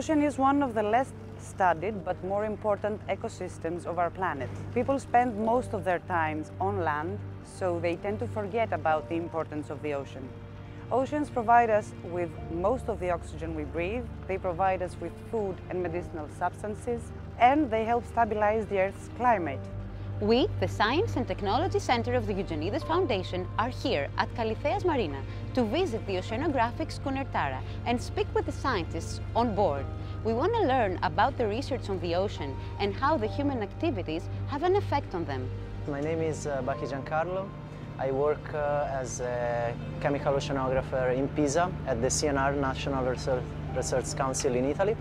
ocean is one of the less studied but more important ecosystems of our planet. People spend most of their times on land, so they tend to forget about the importance of the ocean. Oceans provide us with most of the oxygen we breathe, they provide us with food and medicinal substances, and they help stabilize the Earth's climate. We, the Science and Technology Center of the Eugenides Foundation, are here at Kallitheas Marina to visit the oceanographic schooner Tara and speak with the scientists on board. We want to learn about the research on the ocean and how the human activities have an effect on them. My name is uh, Bachi Giancarlo. I work uh, as a chemical oceanographer in Pisa at the CNR National Research, Research Council in Italy.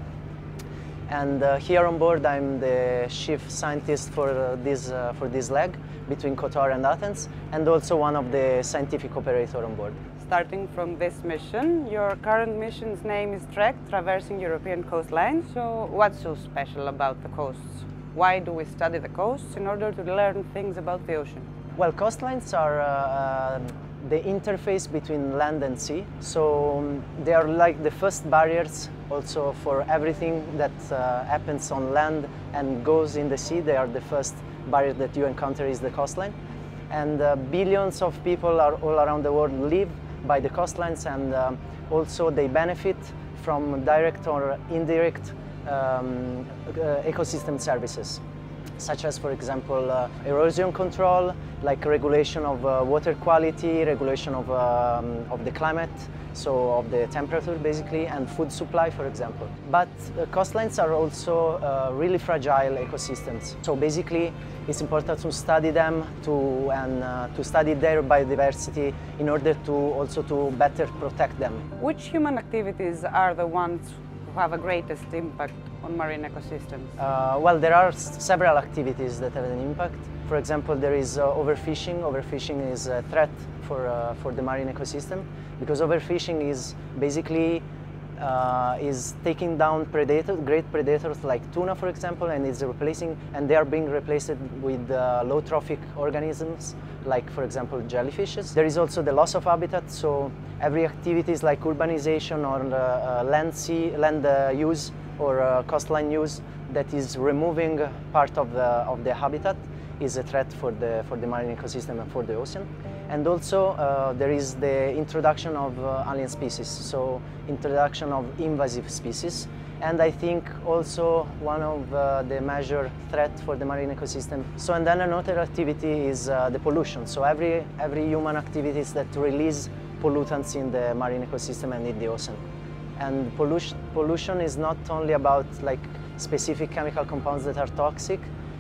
And uh, here on board, I'm the chief scientist for uh, this uh, for this leg between Qatar and Athens, and also one of the scientific operator on board. Starting from this mission, your current mission's name is TREC, Traversing European Coastlines. So what's so special about the coasts? Why do we study the coasts? In order to learn things about the ocean. Well, coastlines are uh, the interface between land and sea. So um, they are like the first barriers also for everything that uh, happens on land and goes in the sea. They are the first barrier that you encounter is the coastline. And uh, billions of people are all around the world live by the coastlines and um, also they benefit from direct or indirect um, uh, ecosystem services such as, for example, uh, erosion control, like regulation of uh, water quality, regulation of, um, of the climate, so of the temperature basically, and food supply, for example. But uh, coastlines are also uh, really fragile ecosystems. So basically, it's important to study them to, and uh, to study their biodiversity in order to also to better protect them. Which human activities are the ones who have a greatest impact on marine ecosystems? Uh, well, there are several activities that have an impact. For example, there is uh, overfishing. Overfishing is a threat for, uh, for the marine ecosystem because overfishing is basically uh, is taking down great predators like tuna, for example, and is replacing, and they are being replaced with uh, low trophic organisms, like, for example, jellyfishes. There is also the loss of habitat, so every activities like urbanization or uh, uh land, sea, land uh, use or uh, coastline use that is removing part of the, of the habitat is a threat for the, for the marine ecosystem and for the ocean. And also uh, there is the introduction of uh, alien species, so introduction of invasive species. And I think also one of uh, the major threat for the marine ecosystem. So and then another activity is uh, the pollution. So every, every human activities that release pollutants in the marine ecosystem and in the ocean. And pollution, pollution is not only about like specific chemical compounds that are toxic,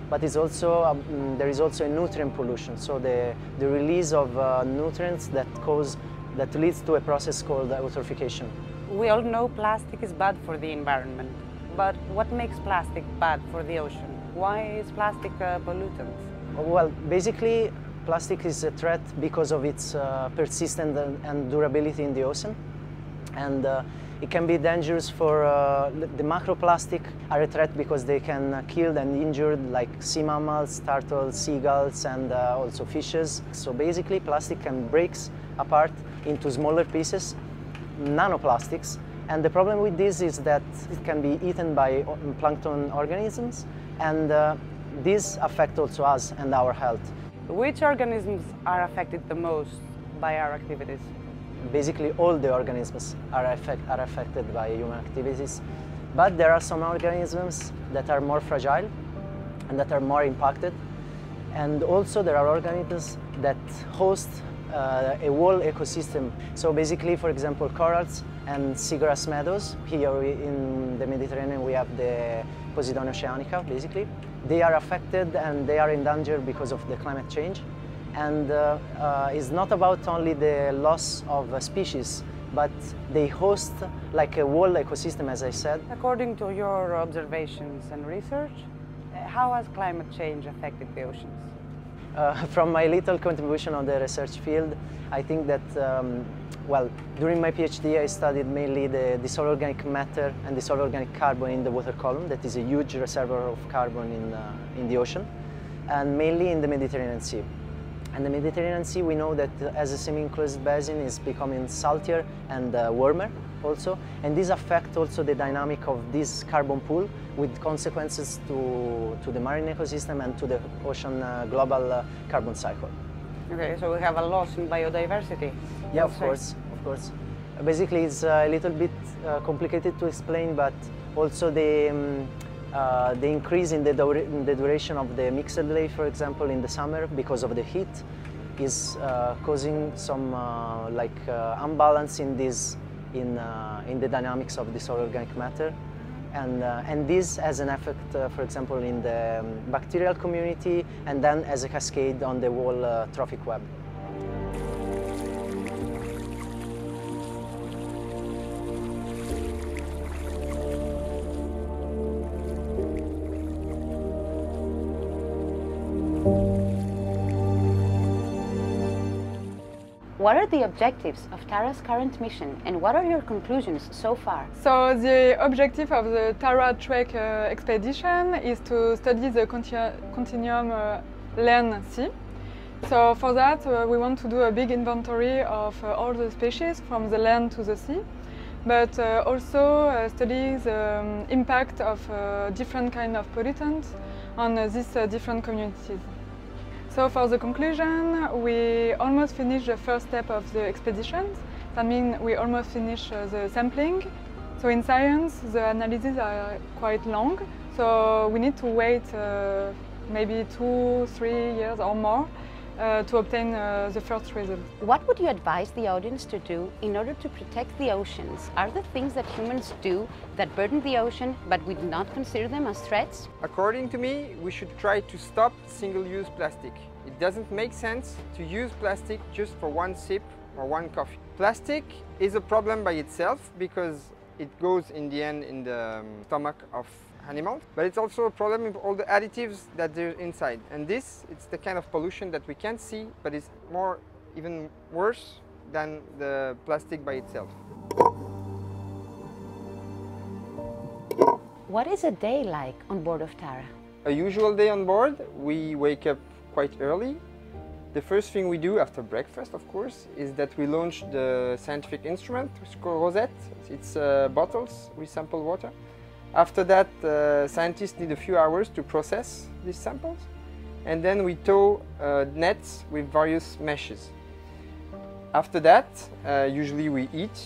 but it's also, um, there is also a nutrient pollution. So the, the release of uh, nutrients that cause, that leads to a process called eutrophication. We all know plastic is bad for the environment, but what makes plastic bad for the ocean? Why is plastic a pollutant? Well, basically, plastic is a threat because of its uh, persistence and, and, durability in the ocean. And uh, it can be dangerous for uh, the macroplastic are a threat because they can kill and injure like sea mammals, turtles, seagulls, and uh, also fishes. So basically, plastic can break apart into smaller pieces, nanoplastics. And the problem with this is that it can be eaten by plankton organisms, and uh, these affect also us and our health. Which organisms are affected the most by our activities? Basically all the organisms are, are affected by human activities. But there are some organisms that are more fragile and that are more impacted. And also there are organisms that host uh, a whole ecosystem. So basically, for example, corals and seagrass meadows. Here in the Mediterranean we have the Posidonia oceanica, basically. They are affected and they are in danger because of the climate change and uh, uh, it's not about only the loss of a species, but they host like a whole ecosystem, as I said. According to your observations and research, how has climate change affected the oceans? Uh, from my little contribution on the research field, I think that, um, well, during my PhD I studied mainly the dissolved organic matter and dissolved organic carbon in the water column, that is a huge reservoir of carbon in, uh, in the ocean, and mainly in the Mediterranean Sea. And the Mediterranean Sea, we know that as a semi-enclosed basin is becoming saltier and uh, warmer also. And this affects also the dynamic of this carbon pool with consequences to, to the marine ecosystem and to the ocean uh, global uh, carbon cycle. Okay, so we have a loss in biodiversity. Yeah, of course, of course. Basically, it's a little bit uh, complicated to explain, but also the um, uh, the increase in the, in the, duration of the mixed day, for example, in the summer because of the heat, is uh, causing some uh, like uh, imbalance in this in uh, in the dynamics of this organic matter, and and this has an effect, for example, in the um, bacterial community, and then as a cascade on the whole trophic web. What are the objectives of Tara's current mission and what are your conclusions so far? So the objective of the Tara TREC uh, expedition is to study the continu continuum uh, land-sea. So for that uh, we want to do a big inventory of uh, all the species from the land to the sea, but uh, also uh, study the um, impact of different kind of pollutants on these different communities. So for the conclusion, we almost finished the first step of the expedition. That means we almost finished uh, the sampling. So in science, the analyses are quite long. So we need to wait uh, maybe two, three years or more uh, to obtain uh, the first result. What would you advise the audience to do in order to protect the oceans? Are there things that humans do that burden the ocean but we do not consider them as threats? According to me, we should try to stop single-use plastic. It doesn't make sense to use plastic just for one sip or one coffee. Plastic is a problem by itself because it goes in the end in the um, stomach of animals, but it's also a problem with all the additives that are inside. And this, it's the kind of pollution that we can't see, but it's more, even worse than the plastic by itself. What is a day like on board of Tara? A usual day on board, we wake up quite early. The first thing we do after breakfast, of course, is that we launch the scientific instrument, which is called Rosette. It's uh, bottles we sample water. After that, uh, scientists need a few hours to process these samples. And then we tow uh, nets with various meshes. After that, uh, usually we eat,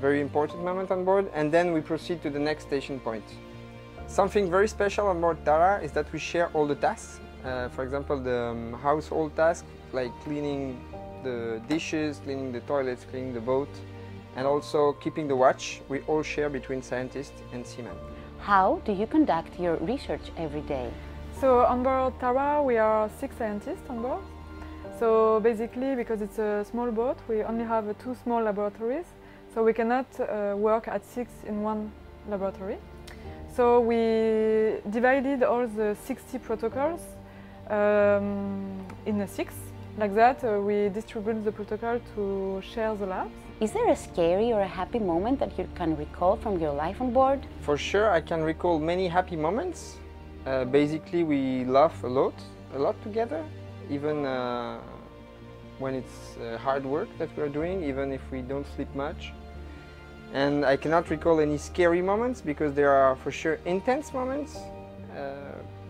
very important moment on board, and then we proceed to the next station point. Something very special on board Tara is that we share all the tasks. Uh, for example, the um, household tasks like cleaning the dishes, cleaning the toilets, cleaning the boat, and also keeping the watch, we all share between scientists and seamen. How do you conduct your research every day? So on board Tara we are six scientists on board. So basically because it's a small boat we only have two small laboratories so we cannot uh, work at six in one laboratory. So we divided all the 60 protocols um, in six. Like that uh, we distribute the protocol to share the labs. Is there a scary or a happy moment that you can recall from your life on board? For sure, I can recall many happy moments. Uh, basically, we laugh a lot, a lot together, even uh, when it's uh, hard work that we're doing, even if we don't sleep much. And I cannot recall any scary moments because there are for sure intense moments, uh,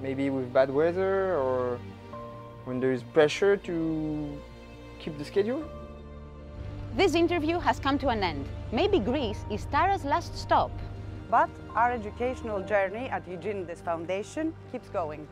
maybe with bad weather or when there is pressure to keep the schedule. This interview has come to an end. Maybe Greece is Tara's last stop. But our educational journey at Eugenides Foundation keeps going.